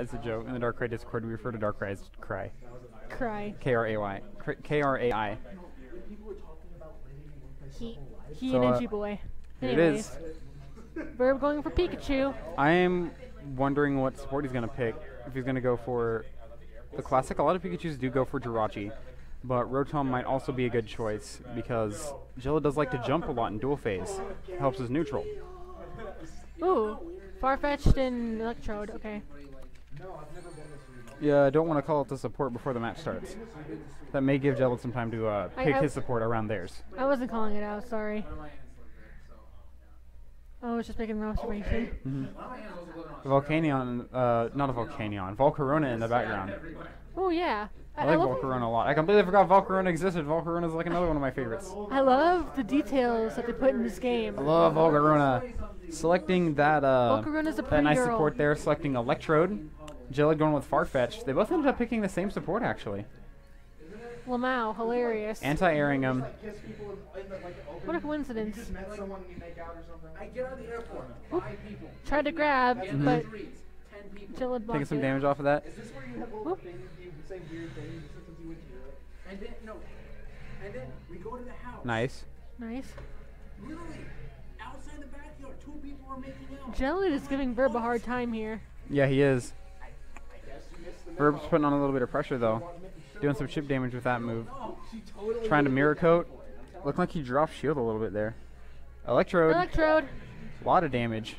it's a joke. In the Dark Cry Discord, we refer to Darkrai as Cry. Cry. K R A Y. K R A I. He, he So, and uh, Boy. Here it is. Verb going for Pikachu. I am wondering what support he's going to pick. If he's going to go for the classic. A lot of Pikachus do go for Jirachi. But Rotom might also be a good choice because Jilla does like to jump a lot in dual phase. Helps his neutral. Ooh, Farfetch'd and Electrode. Okay. Yeah, I don't want to call it the support before the match starts. That may give Jello some time to uh, I- pick I- his support around theirs. I wasn't calling it out. Sorry. I was just making an observation. Volcanion, uh, not a Volcanion, Volcarona in the background. Oh yeah. I like love, Volcarona a lot. I completely forgot Volcarona existed. Volcarona is like another one of my favorites. I love the details that they put in this game. I love Volcarona. Selecting that uh, Volcarona's a that pretty nice girl. support there, selecting Electrode. Jilla going with Farfetch. They both ended up picking the same support actually. Lamau, hilarious. Anti-airing him. what a coincidence. met someone you make out or something. I get out of the airport. Oop. Five people. Tried to grab, Mm-hmm. but Streets. Ten people. Taking blocked some it. damage off of that. Is this where you have all the things weird things since you went to Europe? And then no. And then we go to the house. Nice. Nice. Literally, outside the backyard, two people are making out. Jelly is giving Verb a hard time here. Yeah, he is. Verb's putting on a little bit of pressure though. Doing some chip damage with that move. Trying to mirror coat. Looked like he dropped shield a little bit there. Electrode. Electrode. A lot of damage.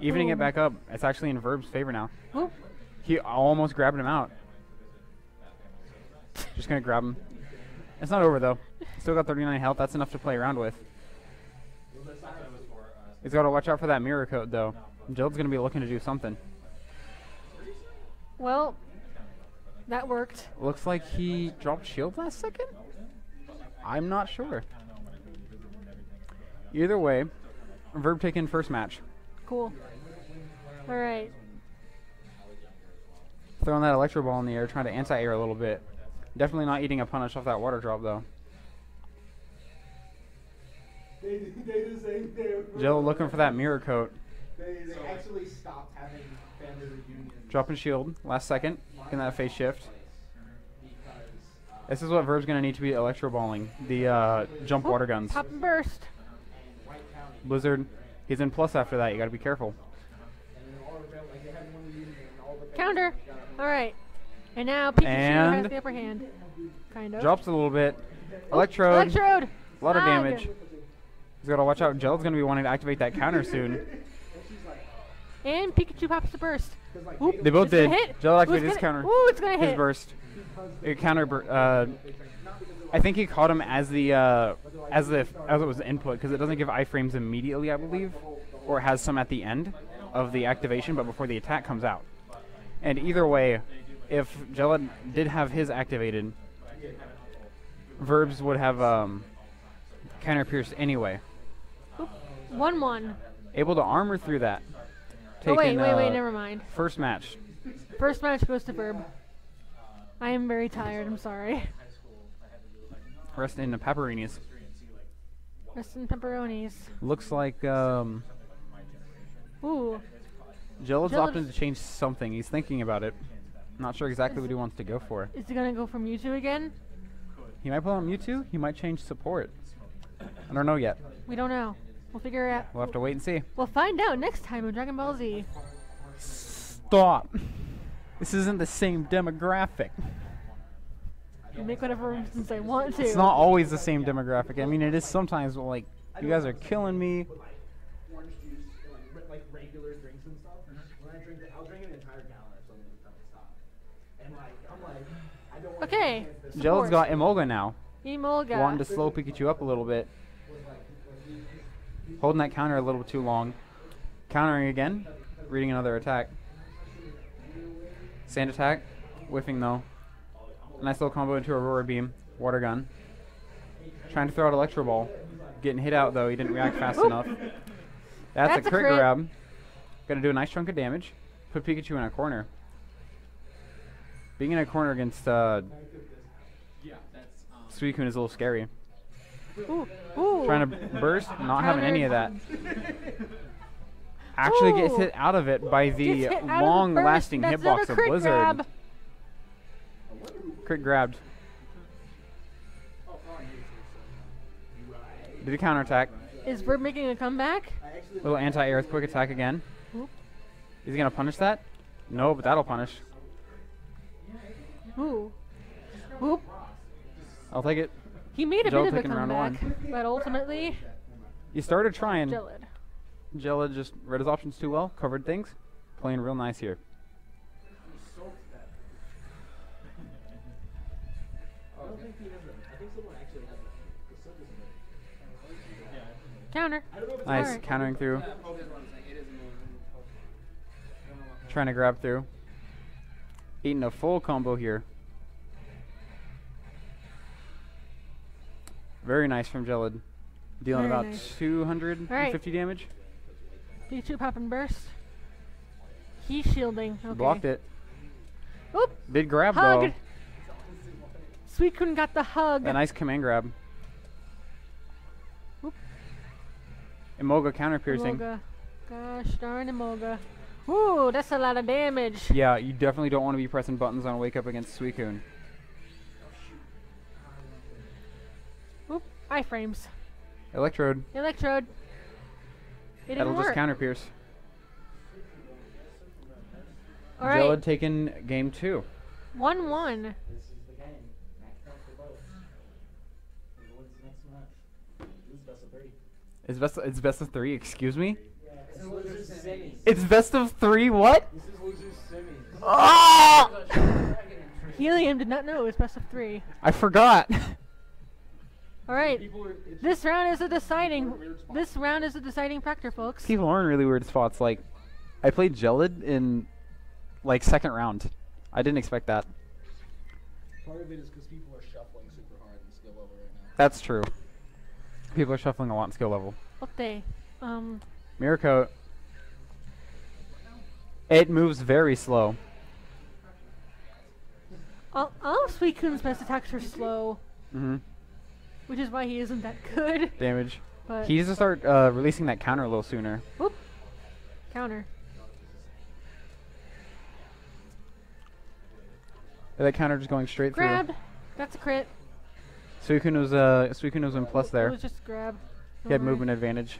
Evening it back up. It's actually in Verb's favor now. Oop. He almost grabbed him out. Just gonna grab him. It's not over though. Still got 39 health. That's enough to play around with. He's got to watch out for that mirror coat though. Jill's gonna be looking to do something. Well, that worked. Looks like he dropped shield last second? I'm not sure. Either way, Verb taken first match. Cool. All right. Throwing that Electro Ball in the air, trying to anti-air a little bit. Definitely not eating a punish off that water drop though. They, they do the same thing. Jill looking for that mirror coat. They, they actually stopped having family reunions. Dropping shield, last second, In that face shift. This is what Verb's gonna need to be electroballing. The uh, jump water guns. Pop and burst. Blizzard, he's in plus after that, you gotta be careful. Counter. All right. And now Pikachu has the upper hand. Kind of. Drops a little bit. Electrode, Electrode. a lot of damage. He's gotta watch out. Gel's gonna be wanting to activate that counter soon. And Pikachu pops the burst. Oop. They both did. hit. Gel Ooh, his counter. Ooh, it's gonna His hit. burst. It counter. bur- Uh, I think he caught him as the uh, as the as it was the input because it doesn't give iframes immediately, I believe, or it has some at the end of the activation, but before the attack comes out. And either way, if Gelid did have his activated, Verbs would have um, counter pierced anyway. One one. Able to armor through that. Oh wait, Taking, wait, wait. uh, Never mind. First match. First match goes to Verb. I am very tired. I'm sorry. Rest in the Pepperonis. Rest in pepperonis. Looks like um, Ooh. Gelid- opting to change something. He's thinking about it. Not sure exactly what he wants to go for. Is he gonna go for Mewtwo again? He might pull out Mewtwo. He might change support. I don't know yet. We don't know. We'll figure it out. We'll have to wait and see. We'll find out next time in Dragon Ball Z. Stop. This isn't the same demographic. You make whatever reasons I want to. It's not always the same demographic. I mean, it is sometimes. But like, you guys are killing me. Orange juice, like, regular drinks and stuff. When I drink it, I'll drink an entire gallon or something every time I stop. And like, I'm like, I don't want Okay. Gelid's Support. got Emolga now. Emolga. Wanting to slow Pikachu up a little bit. Holding that counter a little too long. Countering again. Reading another attack. Sand attack. Whiffing though. Nice little combo into Aurora Beam. Water gun. Trying to throw out Electro Ball. Getting hit out though. He didn't react fast enough. That's, That's a a crit, crit. grab. Gonna do a nice chunk of damage. Put Pikachu in a corner. Being in a corner against uh, Suicune is a little scary. Ooh. Ooh. Trying to burst, not having any of that. actually gets hit out of it by the Gets hit out of the burst. long-lasting hitbox of Blizzard. grab. Crit grabbed. Did a counterattack. Is Bird making a comeback? Little anti-air quick attack again. Oop. Is he gonna punish that? No, but that'll punish. Ooh. Oop. I'll take it. He made a bit of a taking round one. comeback, but ultimately, he started trying. Gelid. Jella just read his options too well, covered things, playing real nice here. I don't think he has a. I think someone actually has a. The silk isn't there. Counter. I don't know if it's Nice, Alright. countering through. Trying to grab through. Eating a full combo here. Very nice from Gelid. Dealing Very about nice. 250 damage. D2 pop and burst. He's shielding. Okay. Blocked it. Oop. Did grab Hug. though. Suicune got the hug. A nice command grab. Oop. Emolga counter piercing. Emolga. Gosh darn Emolga. Ooh, that's a lot of damage. Yeah, you definitely don't want to be pressing buttons on Wake Up against Suicune. Iframes. Electrode. Electrode. It That'll just work. counter pierce. All right. Gelid taken game two. One one. This is the game. Max points for both. Who wins the next match? This is best of. It's best. It's best of three. Excuse me. This is losers semis. It's best of three. What? This is losers semis. Ah! Helium did not know it was best of three. I forgot. All right. Are. This round is a deciding. This round is a deciding factor, folks. People are in really weird spots. Like, I played Gelid in like second round. I didn't expect that. Part of it is because people are shuffling super hard in skill level right now. That's true. People are shuffling a lot in skill level. What they? Um. Mirror. It moves very slow. All, all of Suicune's best attacks are slow, hmm which is why he isn't that good. Damage. But He needs to start uh, releasing that counter a little sooner. whoop, counter. That counter just going straight through. Grab. That's a crit. was uh, Suicune was in plus It there. was just grab. He had worry. movement advantage.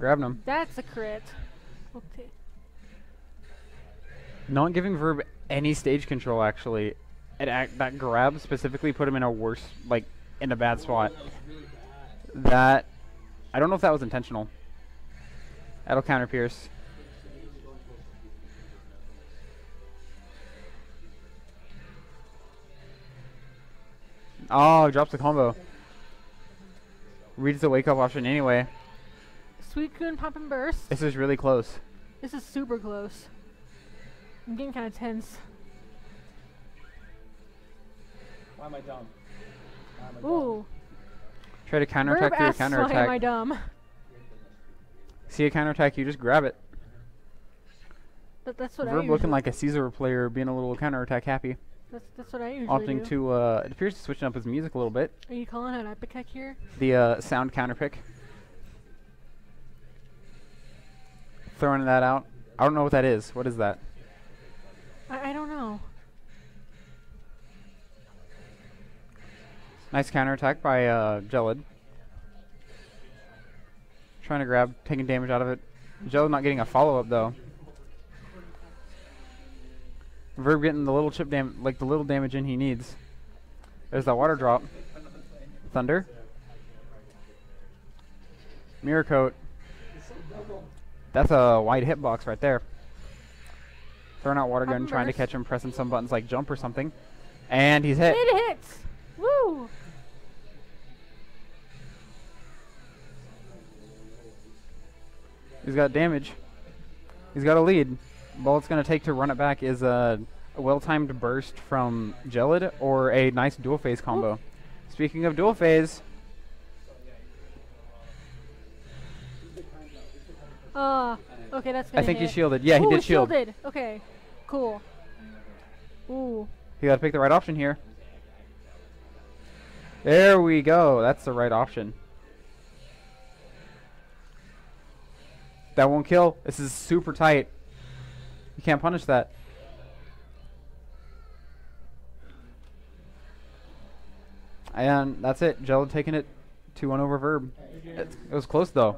Grabbing him. That's a crit. Okay. Not giving Verb any stage control actually. It that grab specifically put him in a worse, like, in a bad spot. That, I don't know if that was intentional. That'll counter Pierce. Oh, drops the combo. Reads the wake up option anyway. Suicune pop and burst. This is really close. This is super close. I'm getting kind of tense. Why am I dumb? Why am I dumb? Ooh. Try to counter Verb attack through a asks, counter why am I dumb? See a counter attack, you just grab it. That, that's what I Verb usually. looking like a Caesar player, being a little counter attack happy. That's, that's what I usually Opting do. to, uh, it appears to switching up his music a little bit. Are you calling out Ipecac here? The uh, sound counter pick. Throwing that out. I don't know what that is. What is that? I, I don't know. Nice counter attack by uh, Gelid. Trying to grab, taking damage out of it. Gelid not getting a follow up though. Verb getting the little chip dam, like the little damage in he needs. There's that water drop. Thunder. Mirror coat. That's a wide hitbox right there. Throwing out water gun, trying to catch him, pressing some buttons like jump or something. And he's hit. It hits! Woo! He's got damage. He's got a lead. All it's going to take to run it back is a, a well-timed burst from Gelid or a nice dual phase combo. Speaking of dual phase, Ah, okay, that's I think hit. he shielded. Yeah, he did shield. shielded. Okay, cool. Ooh, He got to pick the right option here. There we go. That's the right option. That won't kill. This is super tight. You can't punish that. And that's it. Jello taking it 2 1 over Verb. It, it was close though.